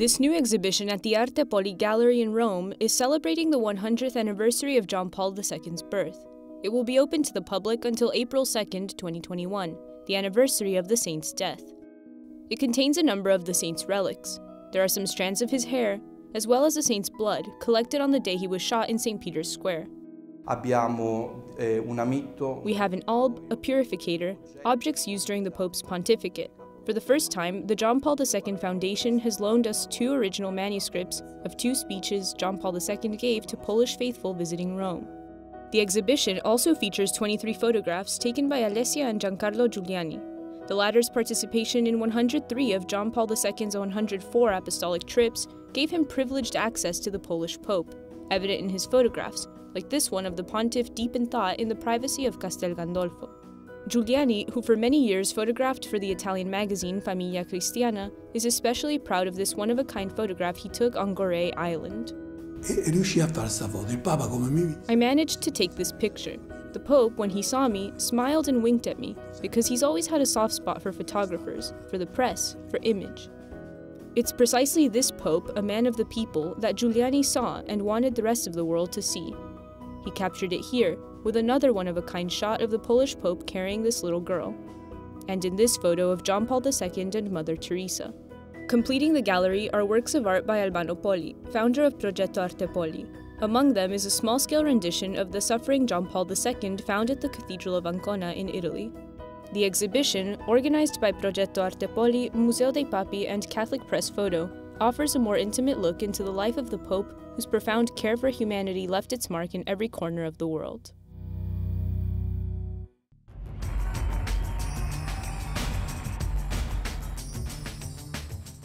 This new exhibition at the Arte Poli Gallery in Rome is celebrating the 100th anniversary of John Paul II's birth. It will be open to the public until April 2, 2021, the anniversary of the saint's death. It contains a number of the saint's relics. There are some strands of his hair, as well as the saint's blood, collected on the day he was shot in St. Peter's Square. Eh. We have an alb, a purificator, objects used during the Pope's pontificate, for the first time, the John Paul II Foundation has loaned us two original manuscripts of two speeches John Paul II gave to Polish faithful visiting Rome. The exhibition also features 23 photographs taken by Alessia and Giancarlo Giuliani. The latter's participation in 103 of John Paul II's 104 apostolic trips gave him privileged access to the Polish Pope, evident in his photographs, like this one of the pontiff deep in thought in the privacy of Castel Gandolfo. Giuliani, who for many years photographed for the Italian magazine Famiglia Cristiana, is especially proud of this one of a kind photograph he took on Goree Island. I managed to take this picture. The Pope, when he saw me, smiled and winked at me because he's always had a soft spot for photographers, for the press, for image. It's precisely this Pope, a man of the people, that Giuliani saw and wanted the rest of the world to see. He captured it here, with another one of a kind shot of the Polish Pope carrying this little girl, and in this photo of John Paul II and Mother Teresa. Completing the gallery are works of art by Albano Poli, founder of Progetto Arte Poli. Among them is a small scale rendition of the suffering John Paul II found at the Cathedral of Ancona in Italy. The exhibition, organized by Progetto Arte Poli, Museo dei Papi, and Catholic Press Photo, offers a more intimate look into the life of the Pope whose profound care for humanity left its mark in every corner of the world.